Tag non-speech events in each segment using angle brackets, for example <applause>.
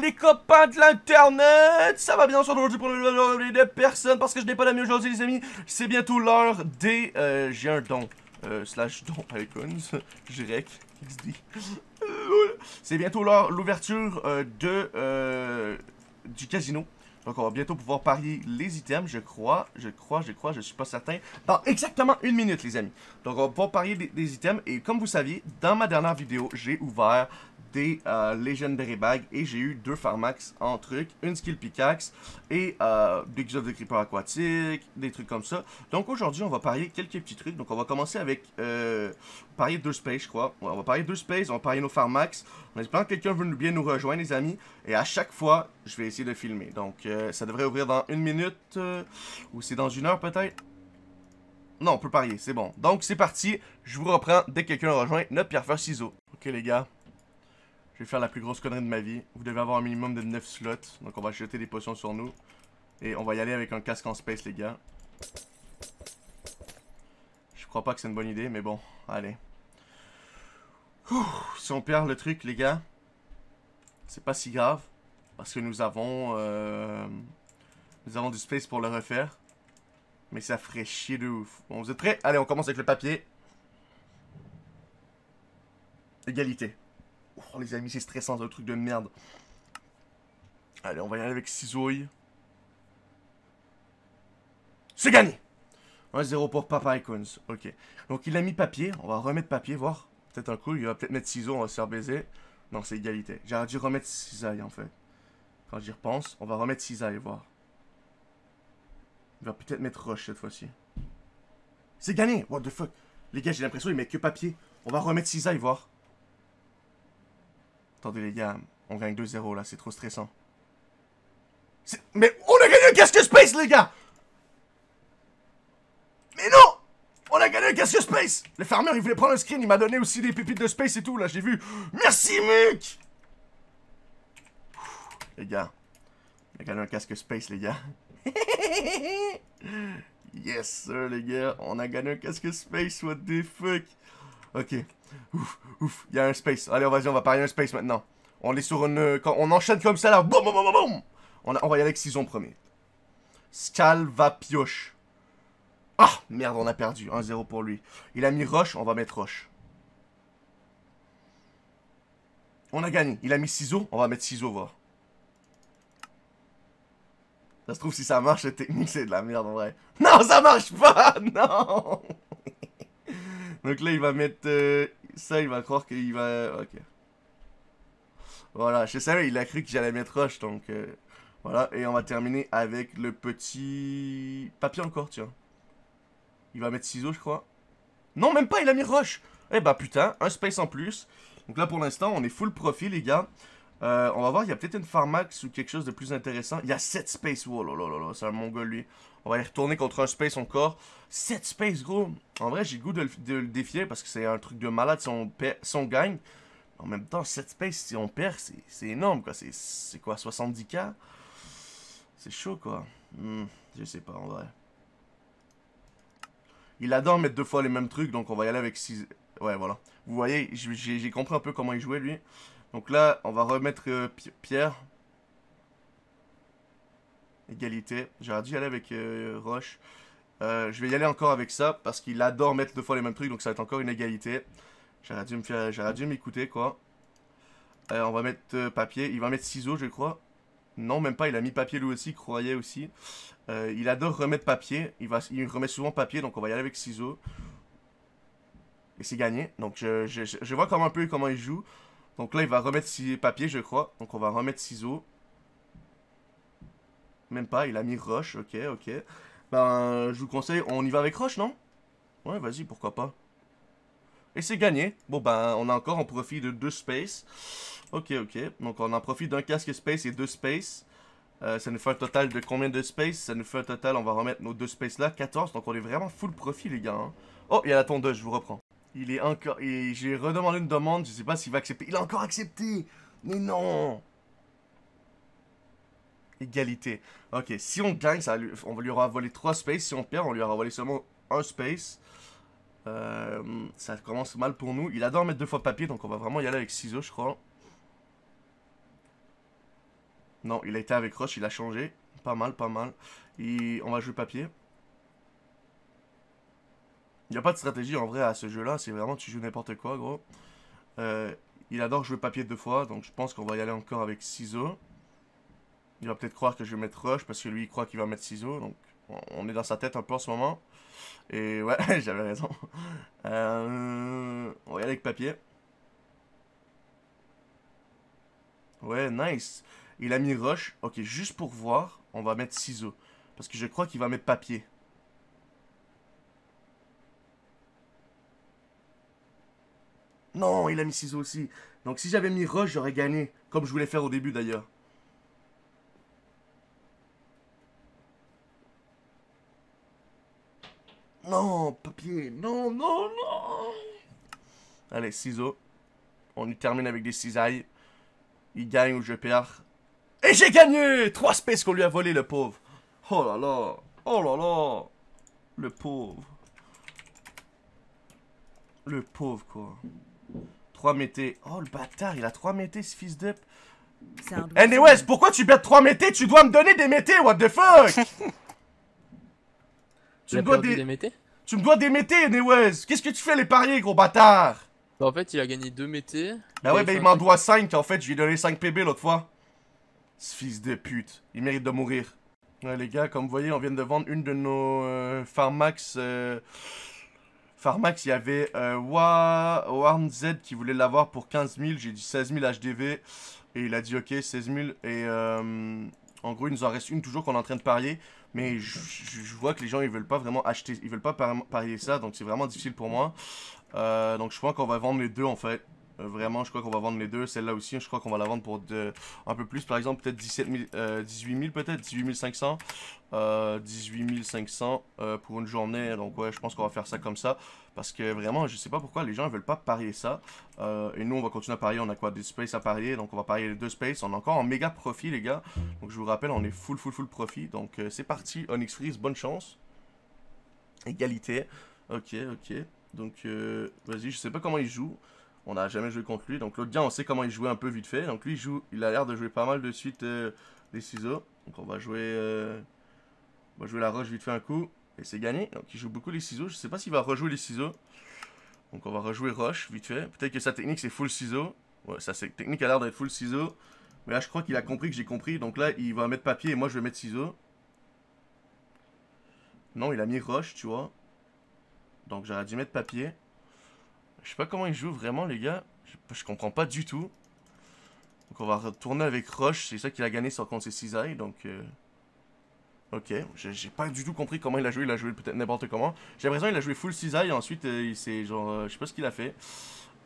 les copains de l'internet Ça va bien aujourd'hui pour le de personnes parce que je n'ai pas d'amis aujourd'hui les amis. C'est bientôt l'heure des... Euh, J'ai un don euh, slash don icons <laughs> Jirek XD <laughs> C'est bientôt l'heure l'ouverture euh, de euh, du casino donc on va bientôt pouvoir parier les items, je crois, je crois, je crois, je suis pas certain. Dans exactement une minute les amis. Donc on va pouvoir parier des, items et comme vous saviez, dans ma dernière vidéo, j'ai ouvert des euh, Legendary Bags et j'ai eu deux Pharmax en truc, une Skill Pickaxe et euh, des Exodes de Creeper aquatique, des trucs comme ça. Donc aujourd'hui, on va parier quelques petits trucs. Donc on va commencer avec euh, parier deux Space, je crois. on va parier deux Space, on va parier nos Pharmax. On espère que quelqu'un veut bien nous rejoindre, les amis. Et à chaque fois, je vais essayer de filmer. Donc ça devrait ouvrir dans une minute euh, ou c'est dans une heure peut-être? Non, on peut parier, c'est bon. Donc c'est parti, je vous reprends dès que quelqu'un rejoint notre pierre feuille ciseaux. Ok les gars, je vais faire la plus grosse connerie de ma vie. Vous devez avoir un minimum de 9 slots. Donc on va jeter des potions sur nous. Et on va y aller avec un casque en space, les gars. Je crois pas que c'est une bonne idée, mais bon, allez. Si on perd le truc, les gars, c'est pas si grave. Parce que nous avons... Euh, nous avons du space pour le refaire. Mais ça ferait chier de ouf. Bon, vous êtes prêts? Allez, on commence avec le papier. Égalité. Oh les amis, c'est stressant, c'est un truc de merde. Allez, on va y aller avec ciseauille. C'est gagné 1-0 pour Papa Icons. Ok. Donc il a mis papier. On va remettre papier, voir. Peut-être un coup. Il va peut-être mettre ciseaux. On va se faire baiser. Non, c'est égalité. J'aurais dû remettre cisaille en fait. Quand j'y repense, on va remettre cisaille, voir. Il va peut-être mettre roche cette fois-ci. C'est gagné What the fuck? Les gars, j'ai l'impression qu'il met que papier. On va remettre cisaille, voir. Attendez les gars, on gagne 2-0 là, c'est trop stressant. Mais on a gagné un casque space les gars Mais non On a gagné un casque space Le farmer il voulait prendre un screen, il m'a donné aussi des pépites de space et tout là, j'ai vu. Merci mec Les gars, on a gagné un casque space les gars. <laughs> yes sir les gars, on a gagné un casque space, what the fuck? Ok. Ouf, ouf, il y a un space. Allez, vas-y, on va parier un space maintenant. On est sur une... On enchaîne comme ça, là. Boum, boum, boum, boum. On, on va y aller avec Sison premier. Scalva pioche. Ah, merde, on a perdu. 1-0 pour lui. Il a mis roche, on va mettre roche. On a gagné. Il a mis ciseaux, on va mettre ciseaux, voir. Ça se trouve, si ça marche, cette technique, c'est de la merde, en vrai. <laughs> Non, ça marche pas <laughs> Non <laughs> donc là, il va mettre euh, ça, il va croire qu'il va... Ok. Voilà, je savais, il a cru que j'allais mettre roche, donc... Euh, voilà, et on va terminer avec le petit... Papier encore, tiens. Il va mettre ciseaux, je crois. Non, même pas, il a mis roche Eh bah putain, un space en plus. Donc là, pour l'instant, on est full profit, les gars. Euh, on va voir, il y a peut-être une Pharmax ou quelque chose de plus intéressant. Il y a 7 space. Oh là là là là, c'est un mongol lui. On va y retourner contre un space encore. 7 space, gros. En vrai, j'ai goût de le, défier parce que c'est un truc de malade si on, si on gagne. En même temps, 7 space, si on perd, c'est énorme, quoi. C'est quoi, 70k C'est chaud, quoi. Hmm, je sais pas, en vrai. Il adore mettre deux fois les mêmes trucs, donc on va y aller avec 6... Ouais, voilà. Vous voyez, j'ai compris un peu comment il jouait, lui. Donc là, on va remettre euh, Pierre. Égalité. J'aurais dû y aller avec euh, Roche. Euh, je vais y aller encore avec ça parce qu'il adore mettre deux fois les mêmes trucs, donc ça va être encore une égalité. J'aurais dû m'écouter quoi. on va mettre papier. Il va mettre ciseaux, je crois. Non, même pas. Il a mis papier lui aussi. Croyait aussi. il adore remettre papier. Il va, remet souvent papier, donc on va y aller avec ciseaux. Et c'est gagné. Donc je, je, je vois comme un peu comment il joue. Donc là, il va remettre papier, je crois. Donc on va remettre ciseaux. Même pas, il a mis roche. Ok, ok. Ben, je vous conseille, on y va avec roche, non? Ouais, vas-y, pourquoi pas. Et c'est gagné. Bon, ben, on a encore en profit de deux space. Ok, ok. Donc on en profite d'un casque space et deux space. Euh, ça nous fait un total de combien de space Ça nous fait un total, on va remettre nos deux space là, 14. Donc on est vraiment full profit, les gars. Hein. Oh, il y a la tondeuse, je vous reprends. Il est encore... J'ai redemandé une demande, je sais pas s'il va accepter. Il a encore accepté Mais non Égalité. Ok, si on gagne, on lui aura volé 3 space. Si on perd, on lui aura volé seulement un space. Euh, ça commence mal pour nous. Il adore mettre deux fois papier, donc on va vraiment y aller avec ciseaux, je crois. Non, il a été avec Roche, il a changé. Pas mal, pas mal. Et on va jouer papier. Il n'y a pas de stratégie en vrai à ce jeu-là. C'est vraiment tu joues n'importe quoi, gros. Euh, il adore jouer papier deux fois. Donc je pense qu'on va y aller encore avec ciseaux. Il va peut-être croire que je vais mettre Roche parce que lui il croit qu'il va mettre ciseaux. Donc on est dans sa tête un peu en ce moment. Et ouais, <laughs> j'avais raison. Euh, on va y aller avec papier. Ouais, nice. Il a mis roche. Ok, juste pour voir, on va mettre ciseaux. Parce que je crois qu'il va mettre papier. Non, il a mis ciseaux aussi. Donc si j'avais mis roche, j'aurais gagné. Comme je voulais faire au début d'ailleurs. Non, papier. Non, non, non. Allez, ciseaux. On y termine avec des cisailles. Il gagne ou je perds. Et j'ai gagné 3 spaces qu'on lui a volé, le pauvre. Oh là là. Oh là là. Le pauvre. Le pauvre, quoi. 3 métés. Oh, le bâtard, il a 3 métés, ce fils de... Anyways, pourquoi tu bêtes 3 métés Tu dois me donner des métés, what the fuck? <laughs> Tu me dois des... métés Tu me dois des métés, anyways Qu'est-ce que tu fais les pariers, gros bâtard? Bah, En fait, il a gagné 2 métés. Bah ouais, bah il m'en doit 5 en fait, je lui ai donné 5 PB l'autre fois. Ce fils de pute, il mérite de mourir. Ouais les gars, comme vous voyez, on vient de vendre une de nos euh, Pharmax. Euh... Pharmax, il y avait euh, Warn Z qui voulait l'avoir pour 15 000. J'ai dit 16 000 HDV. Et il a dit ok, 16 000. Et euh, en gros, il nous en reste une toujours qu'on est en train de parier. Mais je, vois que les gens, ils veulent pas vraiment acheter. Ils veulent pas parier ça. Donc c'est vraiment difficile pour moi. Euh, donc je crois qu'on va vendre les deux en fait. Euh, vraiment, je crois qu'on va vendre les deux. Celle-là aussi, je crois qu'on va la vendre pour un peu plus. Par exemple, peut-être 17 18 000 peut-être, 18 500. 18 500 pour une journée. Donc ouais, je pense qu'on va faire ça comme ça. Parce que vraiment, je sais pas pourquoi les gens veulent pas parier ça. Euh, et nous, on va continuer à parier. On a quoi? Des spaces à parier. Donc on va parier les deux spaces. On est encore en méga profit, les gars. Donc je vous rappelle, on est full, full, full profit. Donc euh, c'est parti. Onyx Freeze, bonne chance. Égalité. Ok, ok. Donc euh, vas-y, je sais pas comment il joue. On n'a jamais joué contre lui. Donc l'autre gars, on sait comment il jouait un peu vite fait. Donc lui, il, joue, il a l'air de jouer pas mal de suite des ciseaux. Donc on va jouer, on va jouer la roche vite fait un coup. Et c'est gagné. Donc il joue beaucoup les ciseaux. Je sais pas s'il va rejouer les ciseaux. Donc on va rejouer roche vite fait. Peut-être que sa technique c'est full ciseaux. Ouais, sa technique a l'air d'être full ciseaux. Mais là je crois qu'il a compris que j'ai compris. Donc là il va mettre papier et moi je vais mettre ciseaux. Non, il a mis roche, tu vois. Donc j'aurais dû mettre papier. Je sais pas comment il joue vraiment, les gars. Je, comprends pas du tout. Donc on va retourner avec Roche. C'est ça qu'il a gagné sur contre ses cisailles. Donc euh, Ok, j'ai pas du tout compris comment il a joué, il a joué peut-être n'importe comment. J'ai l'impression qu'il a joué full cisaille ensuite euh, il s'est genre, euh, je sais pas ce qu'il a fait.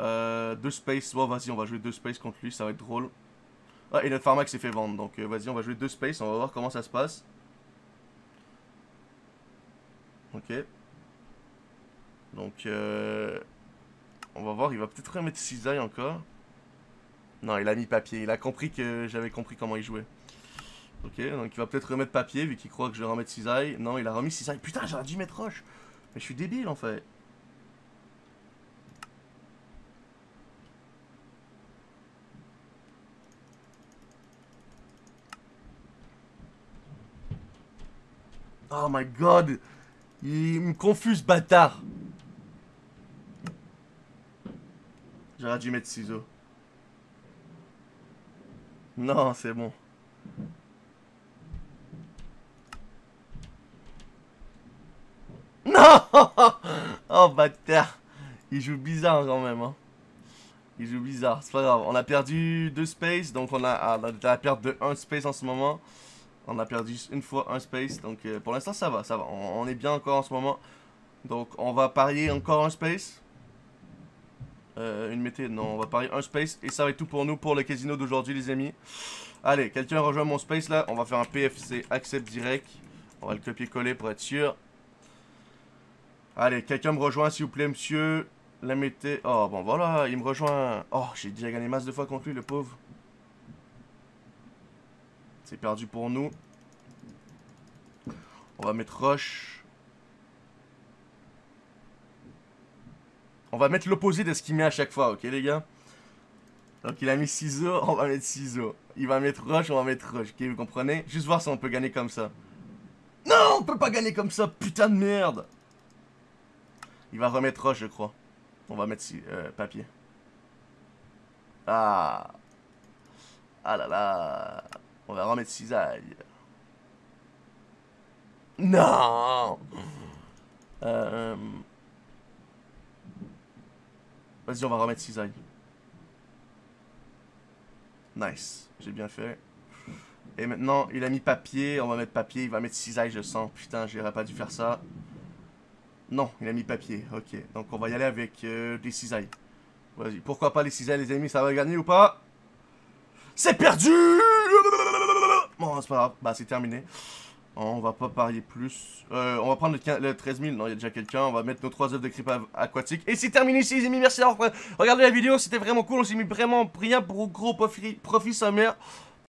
Euh, deux space, bon vas-y on va jouer deux space contre lui, ça va être drôle. Ah et notre pharmax s'est fait vendre, donc euh, vas-y on va jouer deux space, on va voir comment ça se passe. Ok. Donc on va voir, il va peut-être remettre cisaille encore. Non, il a mis papier, il a compris que j'avais compris comment il jouait. Ok, donc il va peut-être remettre papier vu qu'il croit que je vais remettre cisaille. Non, il a remis cisaille. Putain, j'aurais dû mettre roche. Mais je suis débile en fait. Oh my god Il me confuse, bâtard J'aurais dû mettre ciseaux. Non, c'est bon. Non <laughs> Oh bâtard Il joue bizarre quand même hein. Il joue bizarre, c'est pas grave. On a perdu deux space, donc on a, ah, on a la perte de un space en ce moment. On a perdu une fois un space, donc euh, pour l'instant ça va, ça va. On, est bien encore en ce moment. Donc on va parier encore un space. Euh, une météo, non, on va parier un space. Et ça va être tout pour nous pour le casino d'aujourd'hui les amis. Allez, quelqu'un rejoint mon space là. On va faire un PFC accept direct. On va le copier-coller pour être sûr. Allez, quelqu'un me rejoint, s'il vous plaît, monsieur. La mettez... Oh, bon, voilà, il me rejoint. Oh, j'ai déjà gagné masse de fois contre lui, le pauvre. C'est perdu pour nous. On va mettre Roche. On va mettre l'opposé de ce qu'il met à chaque fois, ok, les gars? Donc il a mis ciseaux, on va mettre ciseaux. Il va mettre roche, on va mettre roche. Ok, vous comprenez? Juste voir si on peut gagner comme ça. Non, on peut pas gagner comme ça, putain de merde. Il va remettre roche, je crois. On va mettre euh, papier. Ah. Ah là là. On va remettre cisaille. Non euh... Vas-y, on va remettre cisaille. Nice. J'ai bien fait. Et maintenant, il a mis papier. On va mettre papier. Il va mettre cisaille, je sens. Putain, j'aurais pas dû faire ça. Non, il a mis papier. Ok. Donc, on va y aller avec euh, des cisailles. Vas-y. Pourquoi pas les cisailles, les amis Ça va gagner ou pas? C'est perdu Bon, c'est pas grave. Bah, c'est terminé. On va pas parier plus. Euh, on va prendre le, 13 000. Non, il y a déjà quelqu'un. On va mettre nos trois œuvres de creep aquatique. Et c'est terminé ici, les amis. Merci d'avoir regardé la vidéo. C'était vraiment cool. On s'est mis vraiment rien pour gros profit, profit sommaire.